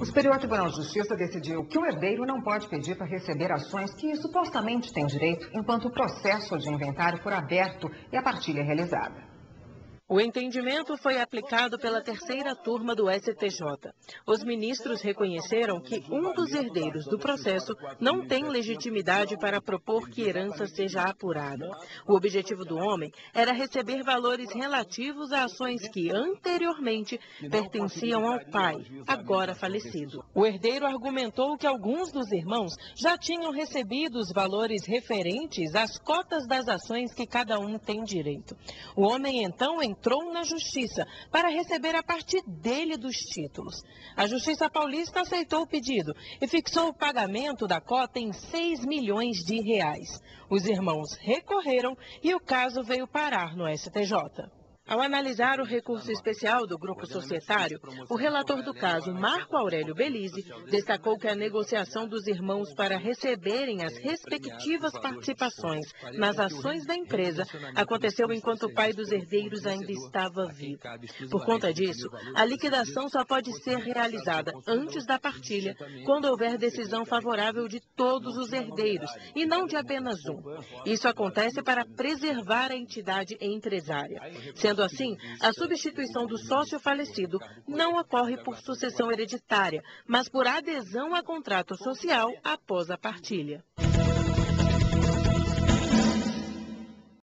O Superior Tribunal de Justiça decidiu que o herdeiro não pode pedir para receber ações que supostamente tem direito enquanto o processo de inventário for aberto e a partilha realizada. O entendimento foi aplicado pela terceira turma do STJ. Os ministros reconheceram que um dos herdeiros do processo não tem legitimidade para propor que herança seja apurada. O objetivo do homem era receber valores relativos a ações que anteriormente pertenciam ao pai, agora falecido. O herdeiro argumentou que alguns dos irmãos já tinham recebido os valores referentes às cotas das ações que cada um tem direito. O homem então entrou na justiça para receber a parte dele dos títulos. A Justiça Paulista aceitou o pedido e fixou o pagamento da cota em 6 milhões de reais. Os irmãos recorreram e o caso veio parar no STJ. Ao analisar o recurso especial do grupo societário, o relator do caso, Marco Aurélio Belize, destacou que a negociação dos irmãos para receberem as respectivas participações nas ações da empresa aconteceu enquanto o pai dos herdeiros ainda estava vivo. Por conta disso, a liquidação só pode ser realizada antes da partilha, quando houver decisão favorável de todos os herdeiros e não de apenas um. Isso acontece para preservar a entidade empresária. Sendo Sendo assim, a substituição do sócio falecido não ocorre por sucessão hereditária, mas por adesão a contrato social após a partilha.